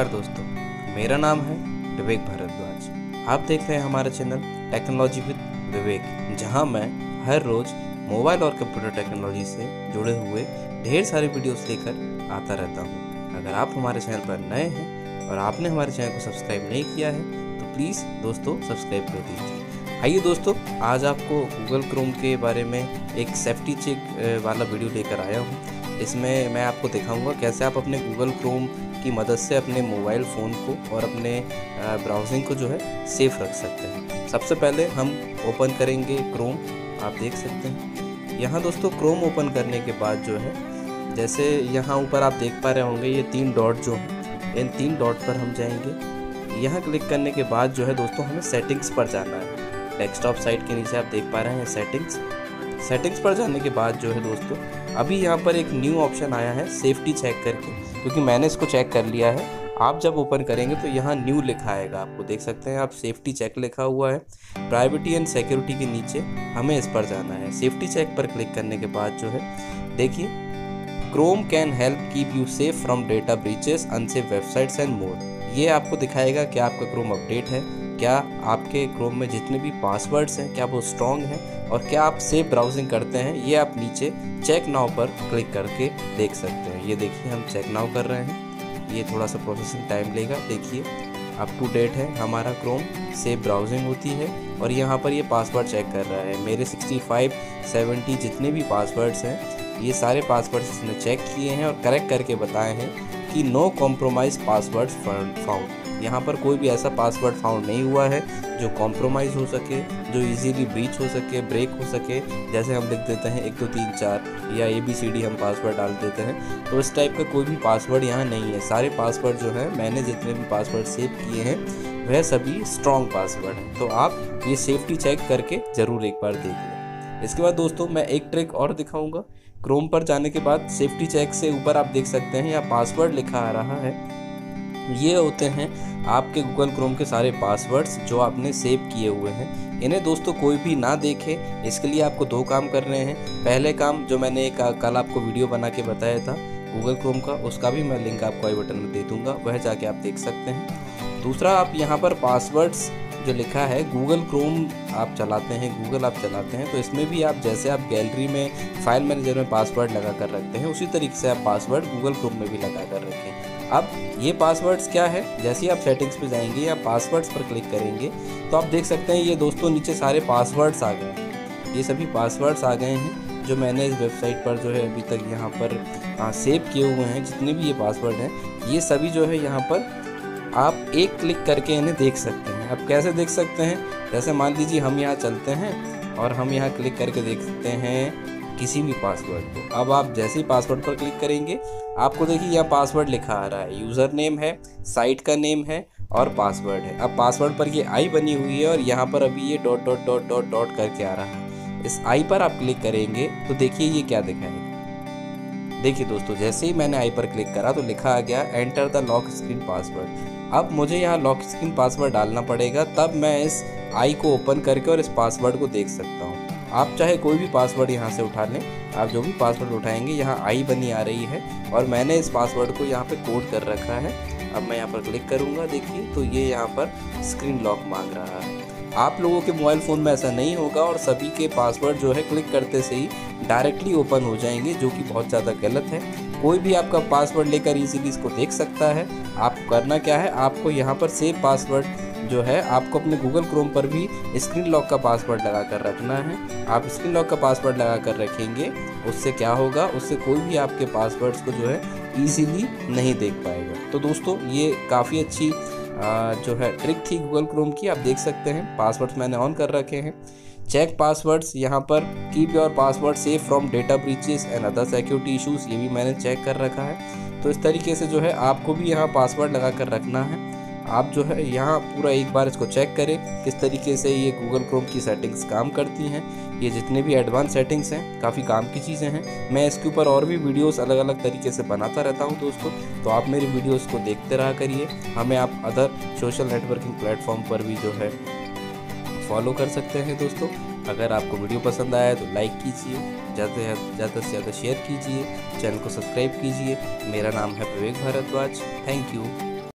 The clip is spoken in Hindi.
नमस्कार दोस्तों, मेरा नाम है विवेक भारद्वाज। आप देख रहे हैं हमारा चैनल टेक्नोलॉजी विद विवेक, जहाँ मैं हर रोज़ मोबाइल और कंप्यूटर टेक्नोलॉजी से जुड़े हुए ढेर सारे वीडियोस लेकर आता रहता हूँ। अगर आप हमारे चैनल पर नए हैं और आपने हमारे चैनल को सब्सक्राइब नहीं किया है तो प्लीज़ दोस्तों सब्सक्राइब कर दीजिए। आइए दोस्तों, आज आपको गूगल क्रोम के बारे में एक सेफ्टी चेक वाला वीडियो लेकर आया हूँ। इसमें मैं आपको दिखाऊँगा कैसे आप अपने गूगल क्रोम की मदद से अपने मोबाइल फ़ोन को और अपने ब्राउजिंग को जो है सेफ़ रख सकते हैं। सबसे पहले हम ओपन करेंगे क्रोम, आप देख सकते हैं। यहाँ दोस्तों क्रोम ओपन करने के बाद जो है, जैसे यहाँ ऊपर आप देख पा रहे होंगे, ये तीन डॉट जो हैं, इन तीन डॉट पर हम जाएँगे। यहाँ क्लिक करने के बाद जो है दोस्तों हमें सेटिंग्स पर जाना है। डेस्कटॉप साइट के नीचे आप देख पा रहे हैं सेटिंग्स। सेटिंग्स पर जाने के बाद जो है दोस्तों, अभी यहाँ पर एक न्यू ऑप्शन आया है, सेफ्टी चेक करके। क्योंकि मैंने इसको चेक कर लिया है। आप जब ओपन करेंगे तो यहाँ न्यू लिखा आएगा आपको। देख सकते हैं आप सेफ्टी चेक लिखा हुआ है। प्राइवेटी एंड सिक्योरिटी के नीचे हमें इस पर जाना है। सेफ्टी चेक पर क्लिक करने के बाद जो है, देखिए Chrome can help keep you safe from data breaches unsafe websites and mode ये आपको दिखाएगा कि आपका क्रोम अपडेट है। क्या आपके क्रोम में जितने भी पासवर्ड्स हैं, क्या वो स्ट्रॉन्ग हैं और क्या आप सेफ़ ब्राउजिंग करते हैं, ये आप नीचे चेक नाउ पर क्लिक करके देख सकते हैं। ये देखिए, हम चेक नाउ कर रहे हैं। ये थोड़ा सा प्रोसेसिंग टाइम लेगा। देखिए अप टू डेट है। हमारा क्रोम सेफ़ ब्राउजिंग होती है और यहाँ पर ये पासवर्ड चेक कर रहा है। मेरे 65 70 जितने भी पासवर्ड्स हैं, ये सारे पासवर्ड्स इसने चेक किए हैं और करेक्ट करके बताए हैं कि नो कॉम्प्रोमाइज़ पासवर्ड्स फाउंड यहाँ पर कोई भी ऐसा पासवर्ड फाउंड नहीं हुआ है जो कॉम्प्रोमाइज़ हो सके, जो इजीली ब्रीच हो सके ब्रेक हो सके। जैसे हम लिख देते हैं एक, दो, तीन, चार या ए बी सी डी हम पासवर्ड डाल देते हैं। तो इस टाइप का कोई भी पासवर्ड यहाँ नहीं है। सारे पासवर्ड जो है, मैंने जितने भी पासवर्ड सेव किए हैं, वह सभी स्ट्रॉन्ग पासवर्ड हैं। तो आप ये सेफ्टी चेक करके ज़रूर एक बार देख लें। इसके बाद दोस्तों, मैं एक ट्रिक और दिखाऊँगा। क्रोम पर जाने के बाद सेफ्टी चेक से ऊपर आप देख सकते हैं, यहाँ पासवर्ड लिखा आ रहा है। ये होते हैं आपके गूगल क्रोम के सारे पासवर्ड्स जो आपने सेव किए हुए हैं। इन्हें दोस्तों कोई भी ना देखे, इसके लिए आपको दो काम करने हैं। पहले काम जो मैंने एक, कल आपको वीडियो बना के बताया था, गूगल क्रोम का, उसका भी मैं लिंक आपको आई बटन में दे दूँगा, वह जाके आप देख सकते हैं। दूसरा, आप यहाँ पर पासवर्ड्स जो लिखा है, गूगल क्रोम आप चलाते हैं, गूगल आप चलाते हैं तो इसमें भी आप जैसे आप गैलरी में, फ़ाइल मैनेजर में पासवर्ड लगा कर रखते हैं, उसी तरीके से आप पासवर्ड गूगल क्रोम में भी लगा कर रखें। अब ये पासवर्ड्स क्या है? जैसे ही आप सेटिंग्स पे जाएँगे या पासवर्ड्स पर क्लिक करेंगे तो आप देख सकते हैं ये दोस्तों नीचे सारे पासवर्ड्स आ गए हैं। ये सभी पासवर्ड्स आ गए हैं जो मैंने इस वेबसाइट पर जो है अभी तक यहाँ पर सेव किए हुए हैं, जितने भी ये पासवर्ड हैं। ये सभी जो है यहाँ पर आप एक क्लिक करके इन्हें देख सकते हैं। आप कैसे देख सकते हैं? जैसे मान लीजिए हम यहाँ चलते हैं और हम यहाँ क्लिक करके देख सकते हैं। किसी भी पासवर्ड को। अब आप जैसे ही पासवर्ड पर क्लिक करेंगे, आपको देखिए यह पासवर्ड लिखा आ रहा है। यूज़र नेम है साइट का नेम है और पासवर्ड है। अब पासवर्ड पर ये आई बनी हुई है और यहाँ पर अभी ये dot dot dot dot dot करके आ रहा है। इस आई पर आप क्लिक करेंगे तो देखिए ये क्या दिखाएगा। देखिए दोस्तों, जैसे ही मैंने आई पर क्लिक करा तो लिखा आ गया enter the lock screen password अब मुझे यहाँ लॉक स्क्रीन पासवर्ड डालना पड़ेगा, तब मैं इस आई को ओपन करके और इस पासवर्ड को देख सकता हूँ। आप चाहे कोई भी पासवर्ड यहाँ से उठा लें, आप जो भी पासवर्ड उठाएँगे, यहाँ आई बनी आ रही है और मैंने इस पासवर्ड को यहाँ पे कोड कर रखा है। अब मैं यहाँ पर क्लिक करूँगा, देखिए तो ये यहाँ पर स्क्रीन लॉक मांग रहा है। आप लोगों के मोबाइल फ़ोन में ऐसा नहीं होगा और सभी के पासवर्ड जो है क्लिक करते से ही डायरेक्टली ओपन हो जाएँगे, जो कि बहुत ज़्यादा गलत है। कोई भी आपका पासवर्ड लेकर इजीली इसको देख सकता है। आप करना क्या है? आपको यहाँ पर सेव पासवर्ड जो है, आपको अपने गूगल क्रोम पर भी स्क्रीन लॉक का पासवर्ड लगा कर रखना है। आप स्क्रीन लॉक का पासवर्ड लगा कर रखेंगे, उससे क्या होगा? उससे कोई भी आपके पासवर्ड्स को जो है ईजीली नहीं देख पाएगा। तो दोस्तों, ये काफ़ी अच्छी जो है ट्रिक थी गूगल क्रोम की। आप देख सकते हैं पासवर्ड्स मैंने ऑन कर रखे हैं। चेक पासवर्ड्स यहाँ पर keep your password safe from data breaches and other security issues ये भी मैंने चेक कर रखा है। तो इस तरीके से जो है, आपको भी यहाँ पासवर्ड लगा कर रखना है। आप जो है यहाँ पूरा एक बार इसको चेक करें, किस तरीके से ये गूगल क्रोम की सेटिंग्स काम करती हैं। ये जितने भी एडवांस सेटिंग्स हैं, काफ़ी काम की चीज़ें हैं। मैं इसके ऊपर और भी वीडियोस अलग अलग तरीके से बनाता रहता हूँ दोस्तों तो आप मेरी वीडियोस को देखते रहा करिए। हमें आप अदर सोशल नेटवर्किंग प्लेटफॉर्म पर भी जो है फॉलो कर सकते हैं दोस्तों। अगर आपको वीडियो पसंद आया तो लाइक कीजिए, ज़्यादा ज़्यादा से ज़्यादा शेयर कीजिए चैनल को सब्सक्राइब कीजिए। मेरा नाम है विवेक भारद्वाज। Thank you